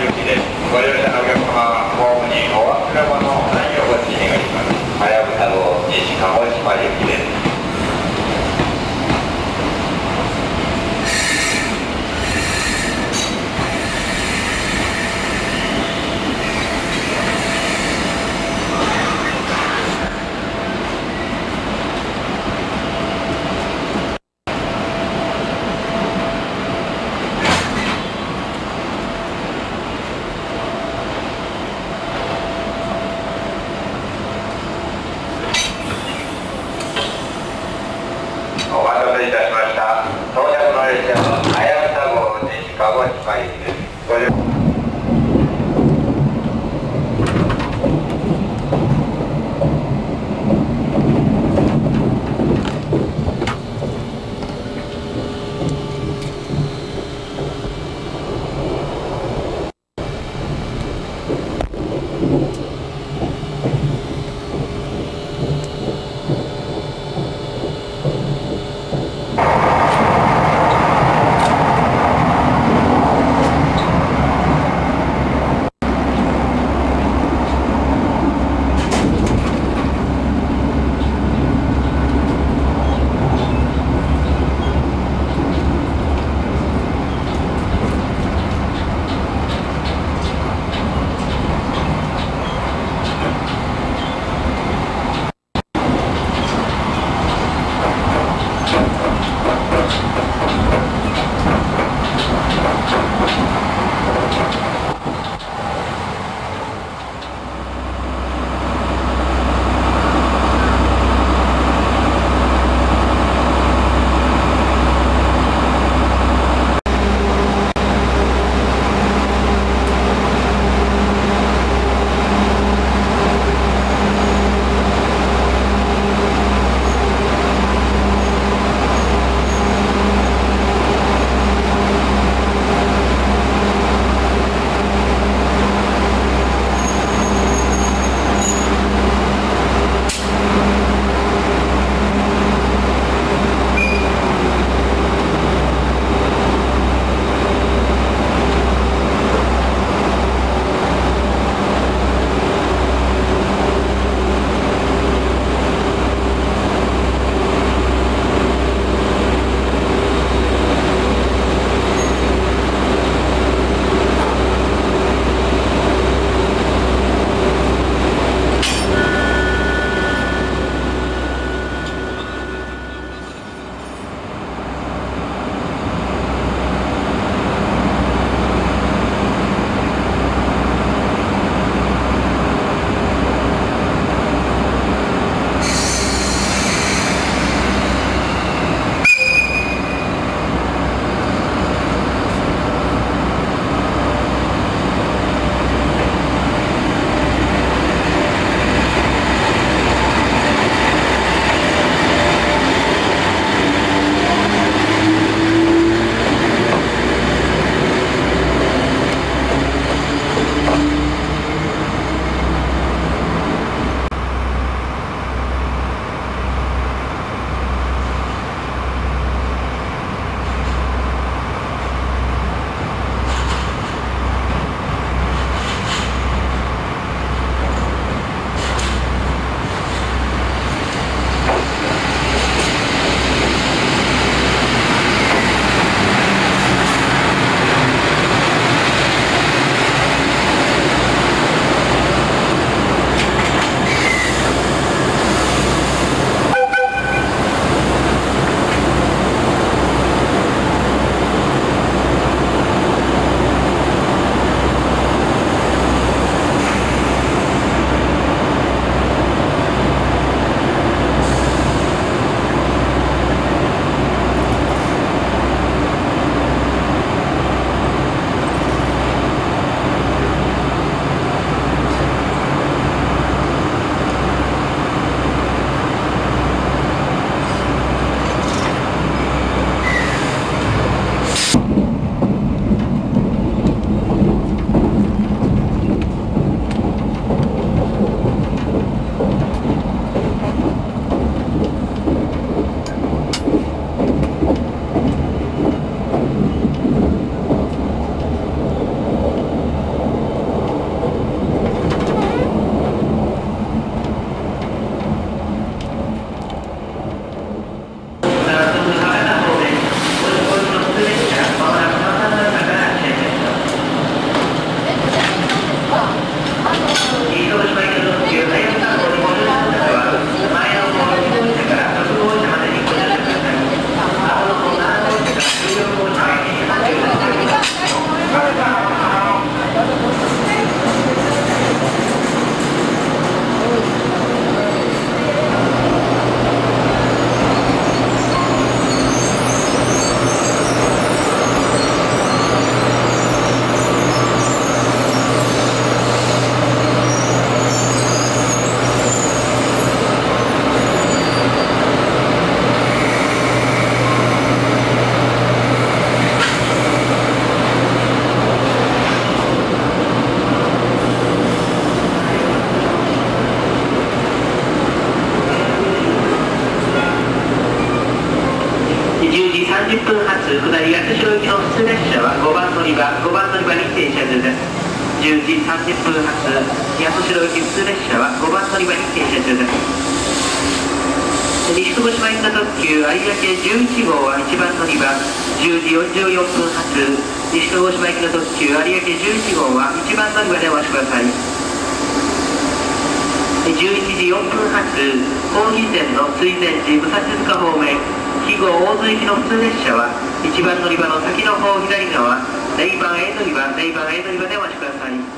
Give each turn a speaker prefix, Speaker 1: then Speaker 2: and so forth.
Speaker 1: 雪で我々の雨は Понятно.
Speaker 2: 八代行きの普通列車は5番乗り場5番乗り場に停車中です。10時30分発八代行き普通列車は5番乗り場に停車中です。西久保島行きの特急有明11号は1番乗り場10時44分発西久保島行きの特急有明11号は1番乗り場でお待ちください。11時4分発高木線の水前寺武蔵塚方面肥後大津行きの普通列車は1番乗り場の先の方左側0番 A 乗り場0番 A 乗り場でお待ちください。